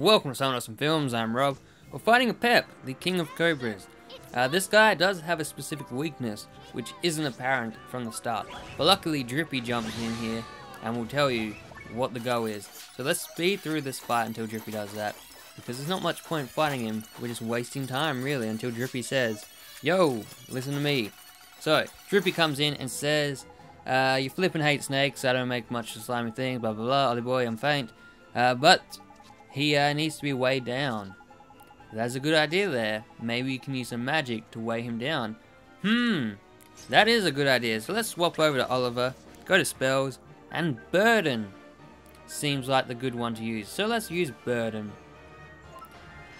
welcome to Somewhat Awesome Films, I'm Rob. We're fighting Aapep, the King of Cobras. Uh, this guy does have a specific weakness, which isn't apparent from the start. But luckily Drippy jumps in here and will tell you what the go is. So let's speed through this fight until Drippy does that. Because there's not much point fighting him, we're just wasting time really until Drippy says, Yo, listen to me. So, Drippy comes in and says, uh, you flippin' hate snakes, I don't make much of slimy things, blah blah blah, Ollie boy, I'm faint. Uh, but he uh, needs to be weighed down. That's a good idea there. Maybe you can use some magic to weigh him down. Hmm, that is a good idea. So let's swap over to Oliver, go to spells, and Burden seems like the good one to use. So let's use Burden.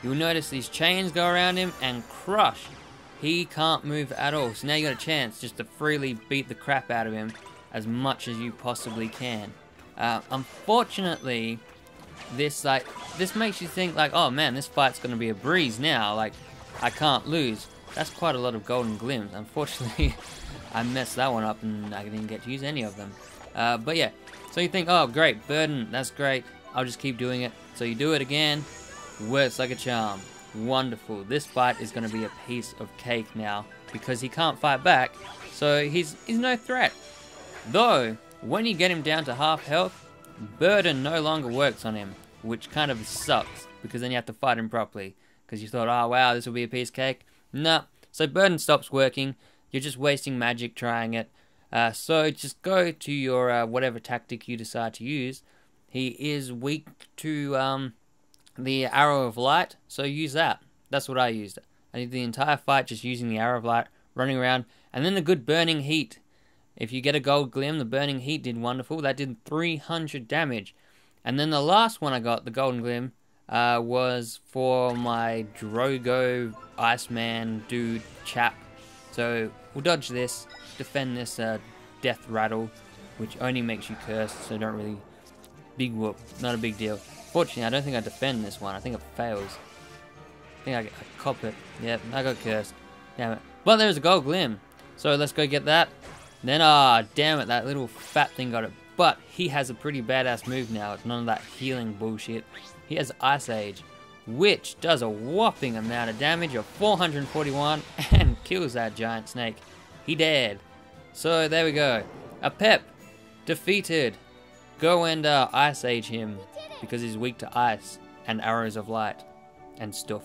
You'll notice these chains go around him and crush. He can't move at all. So now you got a chance just to freely beat the crap out of him as much as you possibly can. Uh, unfortunately, this like this makes you think like, oh man, this fight's gonna be a breeze now. Like, I can't lose. That's quite a lot of golden glims. Unfortunately, I messed that one up and I didn't get to use any of them. Uh, but yeah, so you think, oh great, burden, that's great. I'll just keep doing it. So you do it again, works like a charm. Wonderful. This fight is going to be a piece of cake now because he can't fight back, so he's he's no threat. Though when you get him down to half health, Burden no longer works on him, which kind of sucks because then you have to fight him properly. Because you thought, oh wow, this will be a piece of cake. Nah. So Burden stops working. You're just wasting magic trying it. Uh, so just go to your uh, whatever tactic you decide to use. He is weak to um, the arrow of light, so use that. That's what I used. I did the entire fight just using the arrow of light, running around, and then the good burning heat. If you get a gold glim, the burning heat did wonderful. That did 300 damage. And then the last one I got, the golden glim, uh, was for my Drogo Iceman dude chap. So we'll dodge this, defend this uh, death rattle, which only makes you cursed, so don't really... Big whoop, not a big deal. Fortunately, I don't think I defend this one. I think it fails. I think I, I cop it. Yep, I got cursed. Damn it. But there's a gold glim. So let's go get that. Then, ah, oh, damn it, that little fat thing got it. But he has a pretty badass move now. It's none of that healing bullshit. He has Ice Age, which does a whopping amount of damage of 441 and kills that giant snake. He dead. So there we go. Aapep defeated. Go and uh, Ice Age him because he's weak to ice and arrows of light and stuff.